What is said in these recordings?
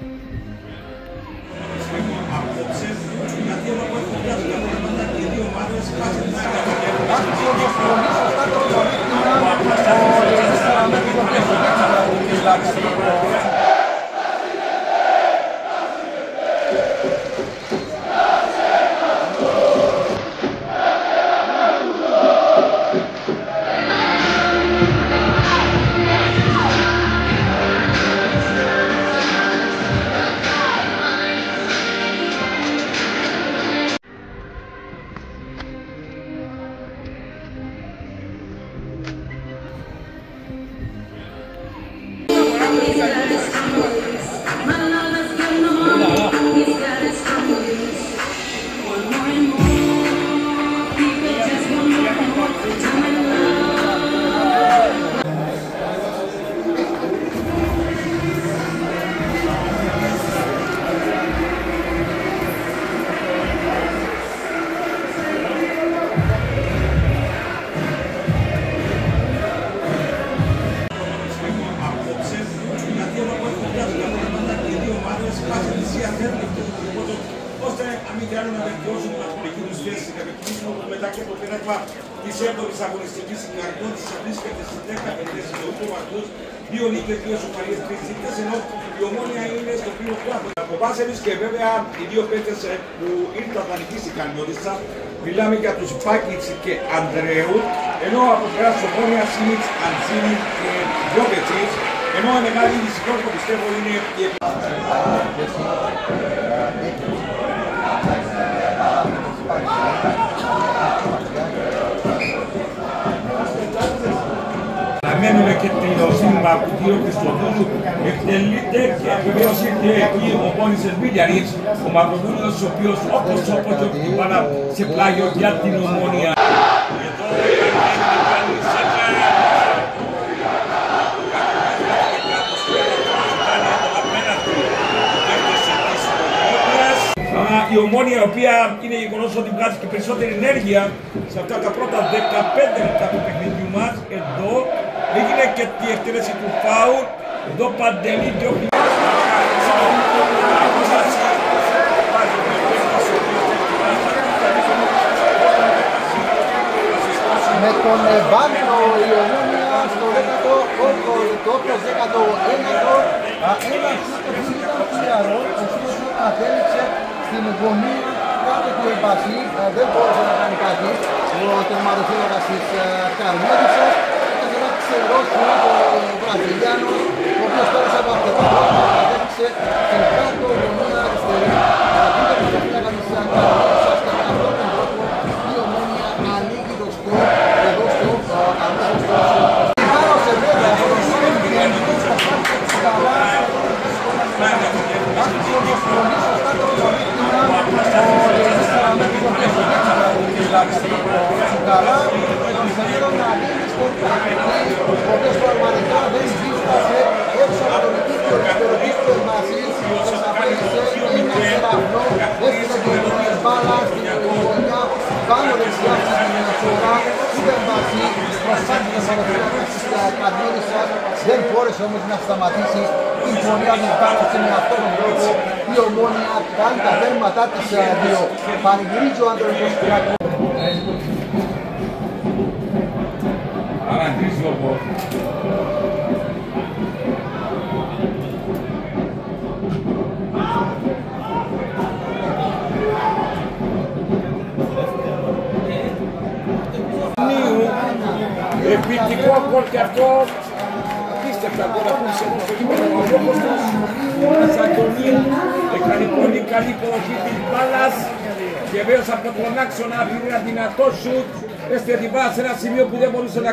γιατί Gracias. Κάνουν να βελτιώσουν την ατομική τους θέση και να ξεκινήσουμε που μετά και το πέρασμα της έβδομης αγωνιστικής συγκαρδότησης βρίσκεται στη 10η θέση του οικού βαθμούς, δύο νίκες, δύο σοπαλίες, τρεις νίκες, ενώ η ομόνια είναι στο πλήρω πλάτο. Από Βάσελης και βέβαια οι δύο παίκτες ε, που ήρθαν να νικήσει η Κανιώτισσα, μιλάμε για τους Πάκιτς και Ανδρέου, ενώ από πλευρά της ομόνιας Σίμιτς, Αντζίνη και Γιώκετσιτς, ενώ η μεγάλη δυσκολία πιστεύω είναι η Αναμένουμε και την σύνυμα του κ. Χριστοδούλου. Εκτελείται και βεβαίως ήρθε εκεί ο Πόνης Βίλιαρης, ο Μαυροδούλος, ο οποίος όπως όπως και την πάρα σε πλάγιο για την ομόνια. Η ομόνια η οποία είναι γεγονός ότι βγάζει και περισσότερη ενέργεια σε αυτά τα πρώτα 15 λεπτά του παιχνιδιού μας. Εδώ έγινε και τη εκτέλεση του φάουλ. Εδώ παντελή διώχνει. με τον Βάνο η Ομόνια στο 10ο, το όπλος 19ο, ένας σούτο που ήταν χιλιαρό, ωστόσο κατέληξε στην γωνία κάτω του Εμπασί, δεν μπόρεσε να κάνει κάτι. Ο τερματοφύλακας της Καρμέλισσας, έκανε ένα ξερό σούτ ο Βραζιλιάνος, ο οποίος πέρασε από αυτό το τρόπο και κατέληξε στην κάτω γωνία αριστερή, δίπλα του τερματοφύλακα της Καρμέλισσας και με αυτόν τον τρόπο η Ομόνια ανοίγει το σκορ εδώ στο αμέσως τέλος. Χάρωσε βέβαια από τον Σόιν Διανικής στα χάρτια της Καλάς. Άκουσε όμως πολύ σωστά το μήνυμα ο Λεωνίδης Καραμέλης, ο οποίος δεν ξαναλάβει στην Καλά. Τον θέλω να ανοίγει στο παιχνίδι, ο οποίος πραγματικά δεν δίστασε έξω από τον κήπιο της Περοπίστου Μαζής. Εξαφάνισε ένα κεραυνό, έφυγε την μπάλα στην γωνιά πάνω δεξιά στην φορά του Μπεμπασί, προσπάθησε να παραδείγματος της Καρμέλισσας, δεν μπόρεσε όμως να σταματήσει την πορεία του μπάλας και με αυτόν τον τρόπο η Ομόνια κάνει τα δέρματά της δύο. Πανηγυρίζει ο Αντωνικός Κυριακός. Αναγνωρίζει ο Μπο. Νίου, Επιθυντικό γκολ και αυτό. Απίστευτα γκολ που σε εδώ στο γήπεδο ο Απόκοστος. Ένας Αντωνίου έκανε πολύ καλή υποδοχή της μπάλας. Και βέβαια από τον άξονα πήρε ένα δυνατό σουτ. Έστειλε την μπάλα σε ένα σημείο που δεν μπορούσε να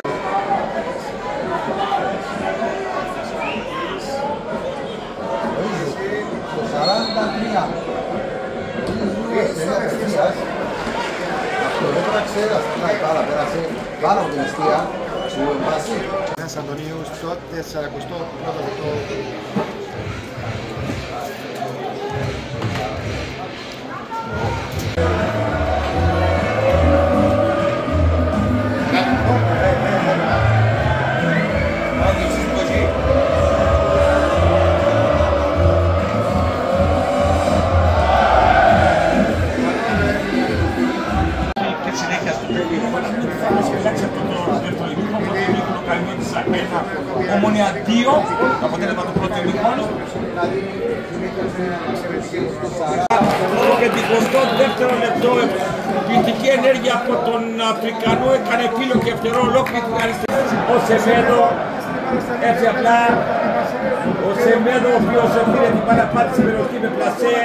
Ήρθε απευθείας. Αυτό δεν πράξε, αστυνάει πάρα, πέρασε πάνω από την αιστεία του Εμπασί. Ένας Αντωνίου στο 41ο λεπτό και 22ο λεπτό ποιητική ενέργεια από τον Αφρικανό έκανε πύλο και φτερό ολόκληρη την αριστερή. Ο Σεμέδο έτσι απλά ο Σεμέδο ο οποίος έφυγε την παραπάτηση περιοχή με πλασέ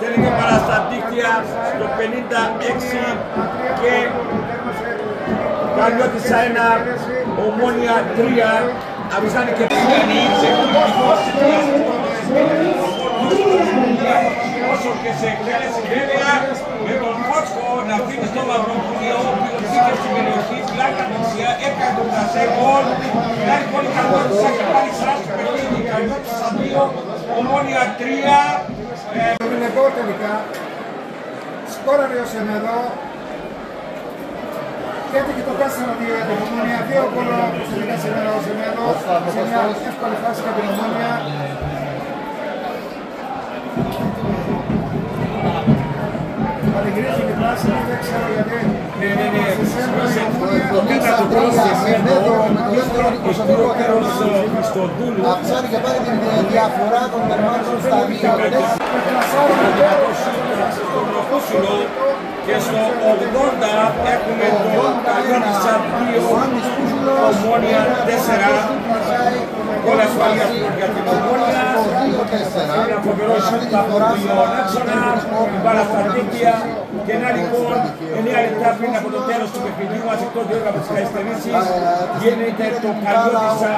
τέλεινε παραστατήκτια στο 56 και Καλιώτησα ένα ομόνια 3 αυξάνει και όσο και σε εκτέλεση βέβαια με τον Φώτσκο να αφήνει στο Μαυροβούνιο ο οποίος μπήκε στην περιοχή πλάκα δεξιά έκανε τον Κασέ γκολ. Μιλάει πολύ καλό της έχει πάρει σράς του παιχνίδι Καλιώτησα 2 ομόνια 3 Το γυναικό τελικά. Σκόραρε ο Σεμεδό και έτυχε το 4-2 για την Ομόνια, δύο γκολ τελικά σήμερα ο Σεμεδό σε μια εύκολη φάση για την Ομόνια. Πανηγυρίζει την πράσινη, δεν ξέρω γιατί. Ναι, ναι, ναι. Το τέταρτο γκολ σε Σεμέδο, ο χειρότερος Χριστοδούλου Αυξάνει και πάλι την διαφορά των τερμάτων στα δύο. και στο 80 έχουμε το Καλιώτησα 2, Ομόνια 4, όλα ασφαλεία για την Ομόνια, ένα φοβερό εισόδημα από τον άξονα, την παραστατήκια και ένα λοιπόν 9 λεπτά πριν από το τέλος του παιχνιδιού μας εκτός διότι από τις καθυστερήσεις γίνεται το Καλιώτησα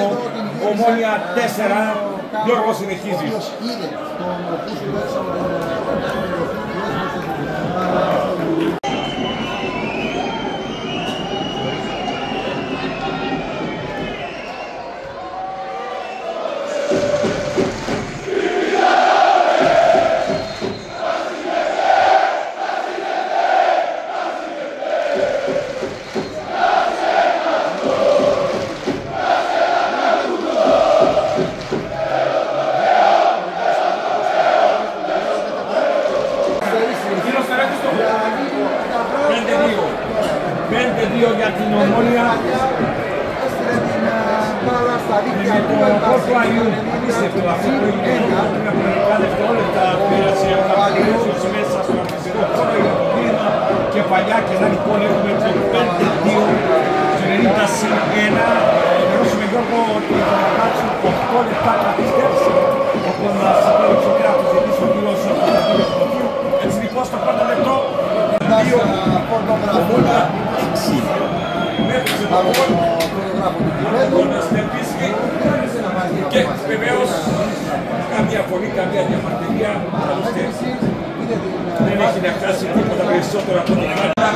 2, Ομόνια 4, Γιώργο συνεχίζεις. Ομόνια. Έστειλε την μπάλα στα δίκτυα Με του το Ελπασίου. κόρπο Αγίου. Απίστευτο αυτό που έγινε. Πριν από μερικά δευτερόλεπτα πέρασε ο Καπηλός μέσα στο φυσικό χώρο για το κλίμα και παλιά και να λοιπόν έχουμε το 5-2 στο 90 συν 1. Εννοούσαμε Γιώργο ότι θα κάτσουν 8 λεπτά καθυστέρηση όπου να σηκώνει ο κράτος γιατί ο κύριος Κωνσταντίνος Έτσι λοιπόν στο πρώτο λεπτό δύο Φωτογραφία 6 μέχρι το από γκολ τον φωτογράφο του Κυπέδου. τον Στεπίσκη και βεβαίως καμία φωνή, καμία διαμαρτυρία άλλωστε δεν έχει να φτάσει τίποτα περισσότερο από την Ελλάδα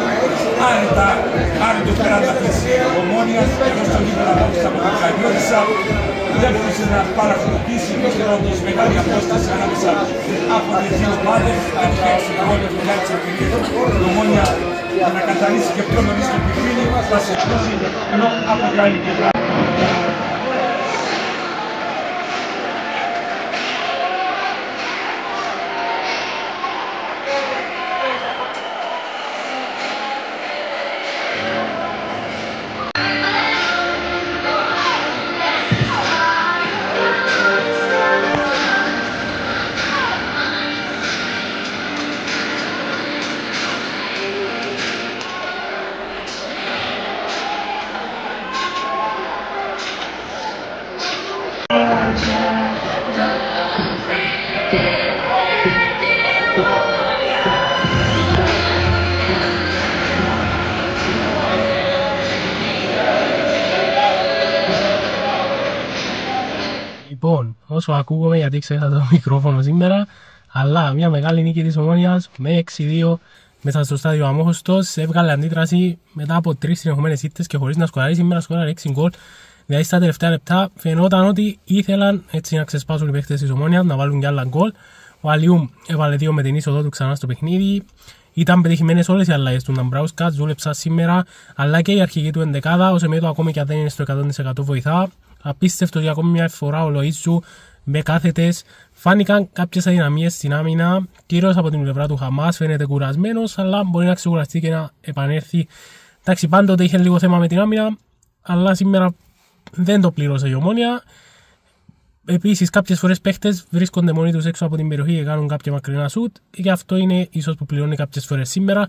άνετα, άνετο πέρασμα της ομόνιας εδώ στο γήπεδο απόψε από την Καριώτησα δεν μπορούσε να παρακολουθήσει μικρότερος μεγάλη απόσταση ανάμεσα από τις δύο ομάδες. Έχει έξι γκολ από την άξια η ομόνια για να καταλήξει και πιο νωρίς το παιχνίδι θα σε δώσει ενώ από την άλλη πλευρά όσο ακούγομαι γιατί ξέχασα το μικρόφωνο σήμερα, αλλά μια μεγάλη νίκη της Ομόνιας με 6-2 μέσα στο στάδιο Αμόχωστος έβγαλε αντίδραση μετά από τρεις συνεχομένες ήττες και χωρίς να σκοράρει. Σήμερα σκοράρει 6 γκολ δηλαδή στα τελευταία λεπτά. Φαινόταν ότι ήθελαν έτσι να ξεσπάσουν οι παίχτες της Ομόνιας να βάλουν κι άλλα γκολ. Ο Αλιούμ έβαλε δύο με την είσοδό του ξανά στο παιχνίδι. Ήταν πετυχημένες όλες οι αλλαγές του Ναμπράουσκα, δούλεψα σήμερα, αλλά και η αρχική του ενδεκάδα, ο Σεμέτο ακόμη και αν δεν είναι στο 100% βοηθά. Απίστευτο για ακόμη μια φορά ο Λοΐτσου με κάθετες. Φάνηκαν κάποιες αδυναμίες στην άμυνα, κυρίως από την πλευρά του Χαμάς, φαίνεται κουρασμένος, αλλά μπορεί να ξεκουραστεί και να επανέλθει. Εντάξει, πάντοτε είχε λίγο θέμα με την άμυνα, αλλά σήμερα δεν το πλήρωσε η ομόνια. Επίσης, κάποιες φορές παίχτες βρίσκονται μόνοι τους έξω από την περιοχή και κάνουν κάποια μακρινά σουτ, και αυτό είναι ίσως που πληρώνει κάποιες φορές σήμερα.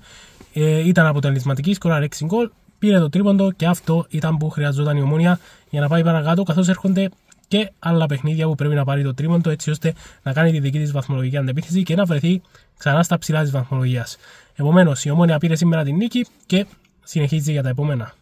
Ε, ήταν αποτελεσματική, σκορά 6 γκολ, πήρε το τρίποντο και αυτό ήταν που χρειαζόταν η ομόνια για να πάει παρακάτω, καθώς έρχονται και άλλα παιχνίδια που πρέπει να πάρει το τρίμοντο έτσι ώστε να κάνει τη δική της βαθμολογική αντεπίθεση και να βρεθεί ξανά στα ψηλά της βαθμολογίας. Επομένως, η ομόνια πήρε σήμερα την νίκη και συνεχίζει για τα επόμενα.